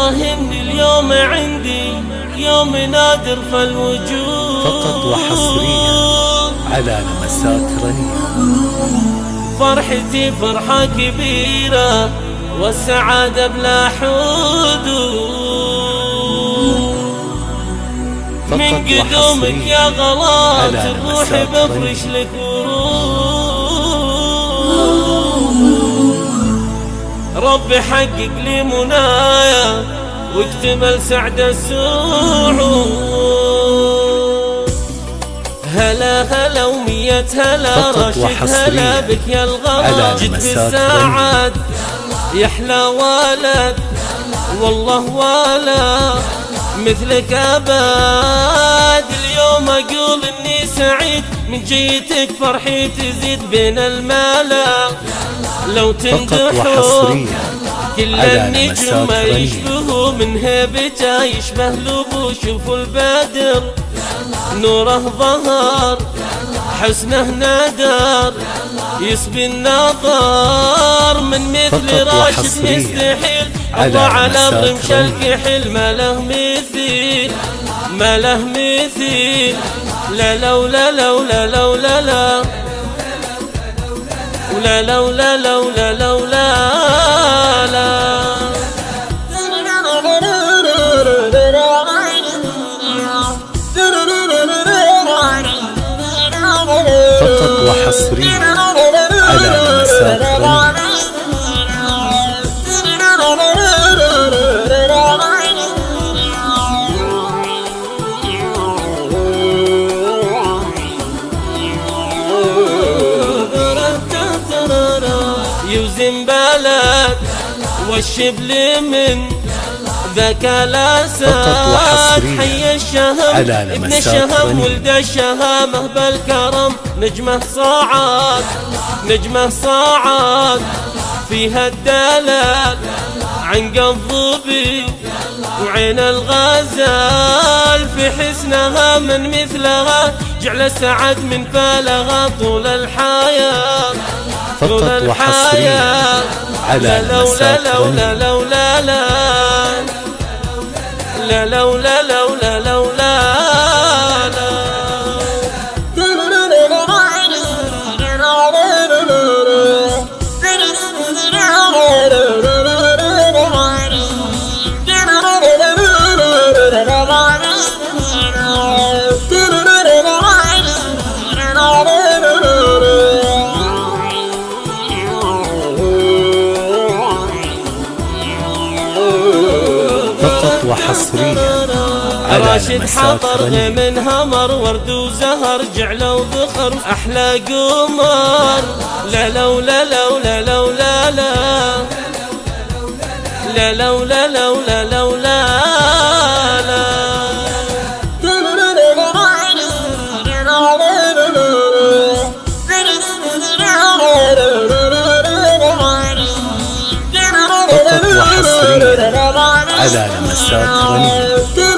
والله ان اليوم عندي يوم نادر فالوجود. فقط وحصريا على لمسات رنين فرحتي فرحة كبيرة والسعادة بلا حدود. من قدومك يا غلات الروح بفرش لك ربي حقق لي منايا واكتمل سعد السعود هلا هلا ومية هلا راشد هلا بك يا الغلا جد بالساعات يحلى ولد والله ولا مثلك أبد. اليوم أقول إني سعيد من جيتك فرحي تزيد بين الملا لو تندحوا كل النجوم ما يشبهوا من هيبته يشبه لبو شوفوا البدر. نوره ظهر حسنه نادر يسبي النظر. من مثل راشد يستحيل الله على رمش الكحل. ما له مثيل ما له مثيل. لا لا ولا لا ولا لا ولا لا ولا لا مصرية على مسار يوزن بالك والشبل من ذاك الاسد حي الشهم ابن الشهم ولد الشهامه بالكرم نجمه صاعد نجمه صاعد فيها الدلال عن الظبي وعين الغزال في حسنها من مثلها جعل السعد من فالها طول الحياة فقط وحصريا على لمسات لا لا لا لا. لا لا لا لا لا حصريا. راشد حطر من همر ورد وزهر جعله وذخر أحلى قمر. لا لا لا لا لا لا لا. لا لا لا لا لا لا لو على لمسات رنين